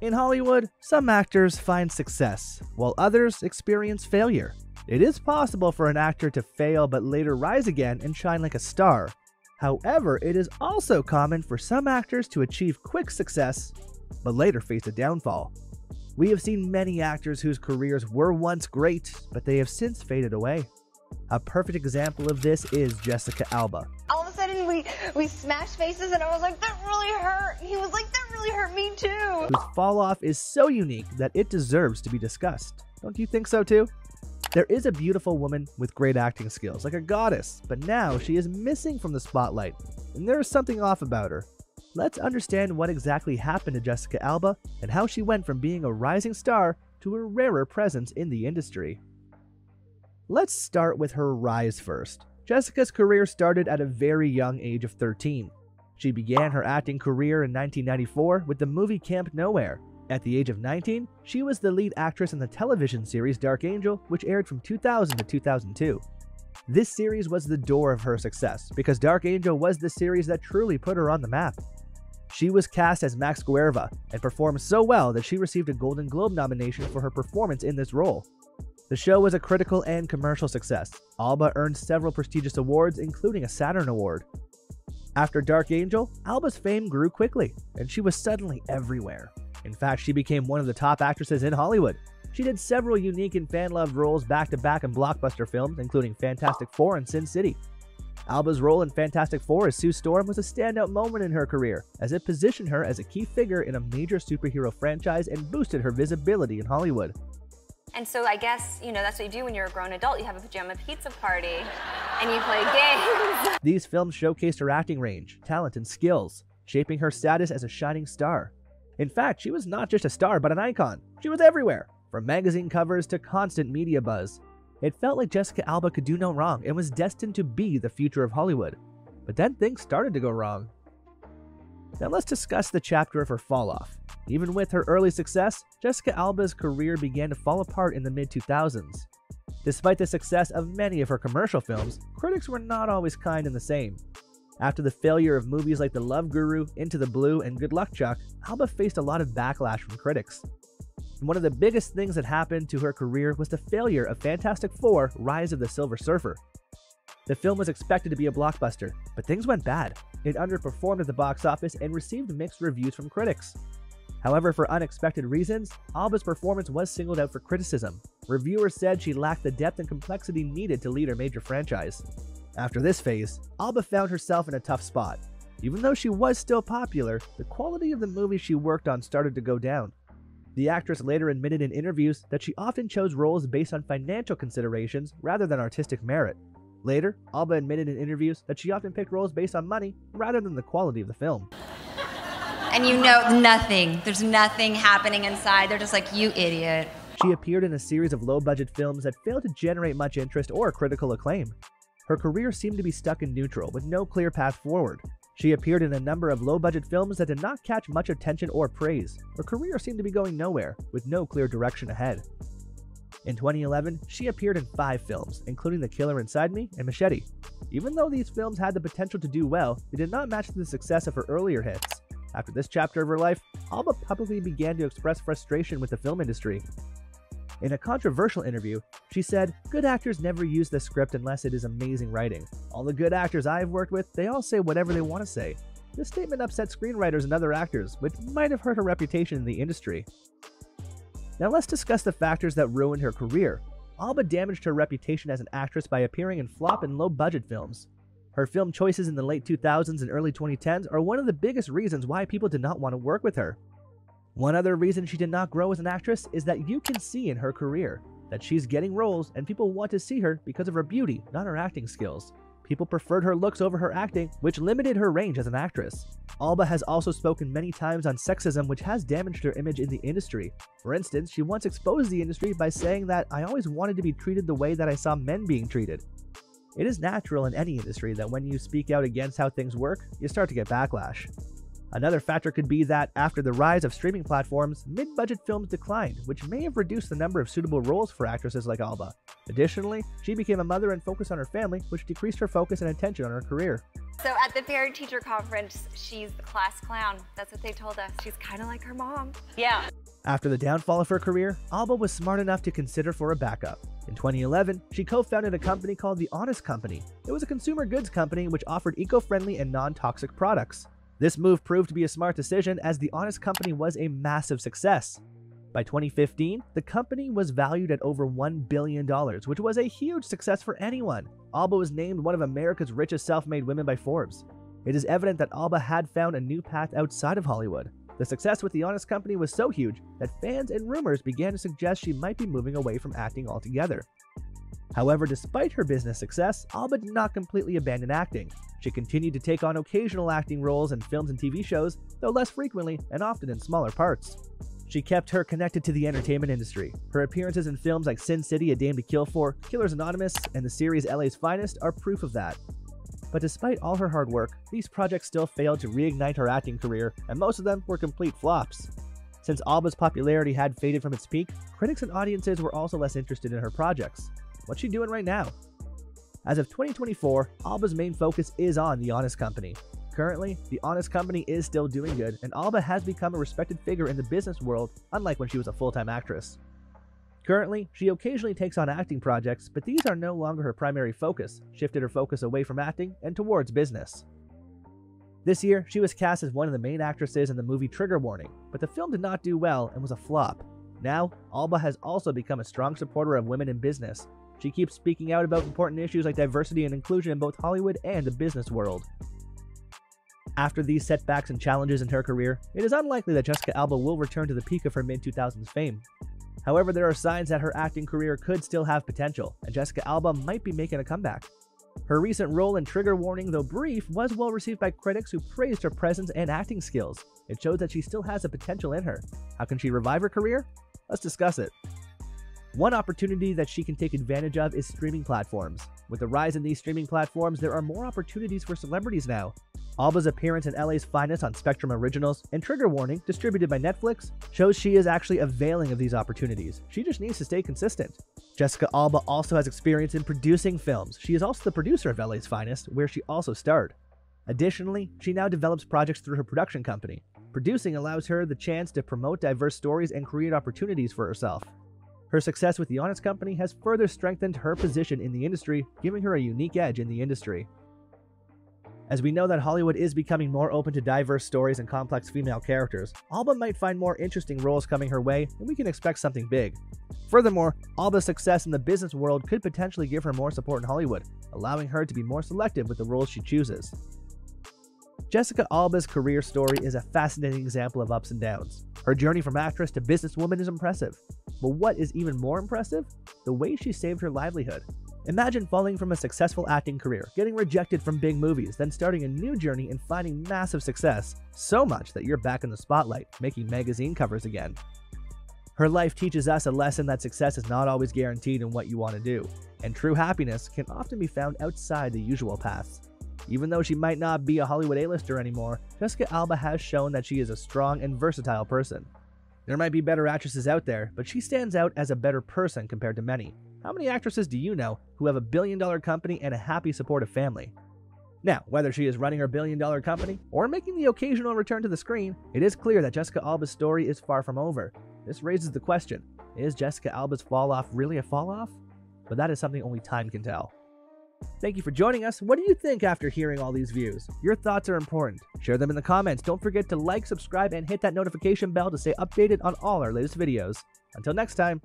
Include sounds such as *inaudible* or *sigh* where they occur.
In Hollywood, some actors find success, while others experience failure. It is possible for an actor to fail but later rise again and shine like a star. However, it is also common for some actors to achieve quick success but later face a downfall. We have seen many actors whose careers were once great, but they have since faded away. A perfect example of this is Jessica Alba. All of a sudden, we we smashed faces, and I was like, "That really hurt." He was like, "That really hurt me too." Whose fall off is so unique that it deserves to be discussed. Don't you think so too? There is a beautiful woman with great acting skills, like a goddess, but now she is missing from the spotlight, and there is something off about her. Let's understand what exactly happened to Jessica Alba and how she went from being a rising star to a rarer presence in the industry. Let's start with her rise first. Jessica's career started at a very young age of 13. She began her acting career in 1994 with the movie Camp Nowhere. At the age of 19, she was the lead actress in the television series Dark Angel, which aired from 2000 to 2002. This series was the door of her success because Dark Angel was the series that truly put her on the map. She was cast as Max Guevara and performed so well that she received a Golden Globe nomination for her performance in this role. The show was a critical and commercial success. Alba earned several prestigious awards, including a Saturn Award. After Dark Angel, Alba's fame grew quickly, and she was suddenly everywhere. In fact, she became one of the top actresses in Hollywood. She did several unique and fan loved roles back to back in blockbuster films, including Fantastic Four and Sin City. Alba's role in Fantastic Four as Sue Storm was a standout moment in her career, as it positioned her as a key figure in a major superhero franchise and boosted her visibility in Hollywood. And so I guess, you know, that's what you do when you're a grown adult. You have a pajama pizza party and you play *laughs* games. These films showcased her acting range, talent, and skills, shaping her status as a shining star. In fact, she was not just a star, but an icon. She was everywhere, from magazine covers to constant media buzz. It felt like Jessica Alba could do no wrong and was destined to be the future of Hollywood. But then things started to go wrong. Now let's discuss the chapter of her fall off. Even with her early success, Jessica Alba's career began to fall apart in the mid 2000s. Despite the success of many of her commercial films, critics were not always kind and the same. After the failure of movies like The Love Guru, Into the Blue, and Good Luck Chuck, Alba faced a lot of backlash from critics. And one of the biggest things that happened to her career was the failure of Fantastic Four Rise of the Silver Surfer. The film was expected to be a blockbuster, but things went bad. It underperformed at the box office and received mixed reviews from critics. However, for unexpected reasons, Alba's performance was singled out for criticism. Reviewers said she lacked the depth and complexity needed to lead a major franchise. After this phase, Alba found herself in a tough spot. Even though she was still popular, the quality of the movies she worked on started to go down. The actress later admitted in interviews that she often chose roles based on financial considerations rather than artistic merit. Later, Alba admitted in interviews that she often picked roles based on money rather than the quality of the film. And you know nothing. There's nothing happening inside. They're just like, you idiot. She appeared in a series of low budget films that failed to generate much interest or critical acclaim. Her career seemed to be stuck in neutral with no clear path forward. She appeared in a number of low budget films that did not catch much attention or praise. Her career seemed to be going nowhere, with no clear direction ahead. In 2011, she appeared in five films, including The Killer Inside Me and Machete. Even though these films had the potential to do well, they did not match the success of her earlier hits. After this chapter of her life, Alba publicly began to express frustration with the film industry. In a controversial interview, she said, Good actors never use the script unless it is amazing writing. All the good actors I've worked with, they all say whatever they want to say. This statement upset screenwriters and other actors, which might have hurt her reputation in the industry. Now let's discuss the factors that ruined her career. Alba damaged her reputation as an actress by appearing in flop and low budget films. Her film choices in the late 2000s and early 2010s are one of the biggest reasons why people did not want to work with her. One other reason she did not grow as an actress is that you can see in her career that she's getting roles and people want to see her because of her beauty, not her acting skills. People preferred her looks over her acting, which limited her range as an actress. Alba has also spoken many times on sexism, which has damaged her image in the industry. For instance, she once exposed the industry by saying that I always wanted to be treated the way that I saw men being treated. It is natural in any industry that when you speak out against how things work, you start to get backlash. Another factor could be that after the rise of streaming platforms, mid budget films declined, which may have reduced the number of suitable roles for actresses like Alba. Additionally, she became a mother and focused on her family, which decreased her focus and attention on her career. So at the parent teacher conference, she's the class clown. That's what they told us. She's kind of like her mom. Yeah. After the downfall of her career, Alba was smart enough to consider for a backup. In 2011, she co founded a company called The Honest Company. It was a consumer goods company which offered eco friendly and non toxic products. This move proved to be a smart decision as The Honest Company was a massive success. By 2015, the company was valued at over $1 billion, which was a huge success for anyone. Alba was named one of America's richest self made women by Forbes. It is evident that Alba had found a new path outside of Hollywood. The success with The Honest Company was so huge that fans and rumors began to suggest she might be moving away from acting altogether. However, despite her business success, Alba did not completely abandon acting. She continued to take on occasional acting roles in films and TV shows, though less frequently and often in smaller parts. She kept her connected to the entertainment industry. Her appearances in films like Sin City, A Dame to Kill For, Killers Anonymous, and the series LA's Finest are proof of that. But despite all her hard work, these projects still failed to reignite her acting career, and most of them were complete flops. Since Alba's popularity had faded from its peak, critics and audiences were also less interested in her projects. What's she doing right now? As of 2024, Alba's main focus is on The Honest Company, Currently, The Honest Company is still doing good, and Alba has become a respected figure in the business world, unlike when she was a full time actress. Currently, she occasionally takes on acting projects, but these are no longer her primary focus, shifted her focus away from acting and towards business. This year, she was cast as one of the main actresses in the movie Trigger Warning, but the film did not do well and was a flop. Now, Alba has also become a strong supporter of women in business. She keeps speaking out about important issues like diversity and inclusion in both Hollywood and the business world. After these setbacks and challenges in her career, it is unlikely that Jessica Alba will return to the peak of her mid 2000s fame. However, there are signs that her acting career could still have potential, and Jessica Alba might be making a comeback. Her recent role in Trigger Warning, though brief, was well received by critics who praised her presence and acting skills. It shows that she still has a potential in her. How can she revive her career? Let's discuss it. One opportunity that she can take advantage of is streaming platforms. With the rise in these streaming platforms, there are more opportunities for celebrities now, Alba's appearance in LA's Finest on Spectrum Originals and Trigger Warning, distributed by Netflix, shows she is actually availing of these opportunities. She just needs to stay consistent. Jessica Alba also has experience in producing films. She is also the producer of LA's Finest, where she also starred. Additionally, she now develops projects through her production company. Producing allows her the chance to promote diverse stories and create opportunities for herself. Her success with The Honest Company has further strengthened her position in the industry, giving her a unique edge in the industry. As we know that Hollywood is becoming more open to diverse stories and complex female characters, Alba might find more interesting roles coming her way, and we can expect something big. Furthermore, Alba's success in the business world could potentially give her more support in Hollywood, allowing her to be more selective with the roles she chooses. Jessica Alba's career story is a fascinating example of ups and downs. Her journey from actress to businesswoman is impressive. But what is even more impressive? The way she saved her livelihood. Imagine falling from a successful acting career, getting rejected from big movies, then starting a new journey and finding massive success, so much that you're back in the spotlight, making magazine covers again. Her life teaches us a lesson that success is not always guaranteed in what you want to do, and true happiness can often be found outside the usual paths. Even though she might not be a Hollywood A-lister anymore, Jessica Alba has shown that she is a strong and versatile person. There might be better actresses out there, but she stands out as a better person compared to many. How many actresses do you know who have a billion dollar company and a happy, supportive family? Now, whether she is running her billion dollar company or making the occasional return to the screen, it is clear that Jessica Alba's story is far from over. This raises the question is Jessica Alba's fall off really a fall off? But that is something only time can tell. Thank you for joining us. What do you think after hearing all these views? Your thoughts are important. Share them in the comments. Don't forget to like, subscribe, and hit that notification bell to stay updated on all our latest videos. Until next time.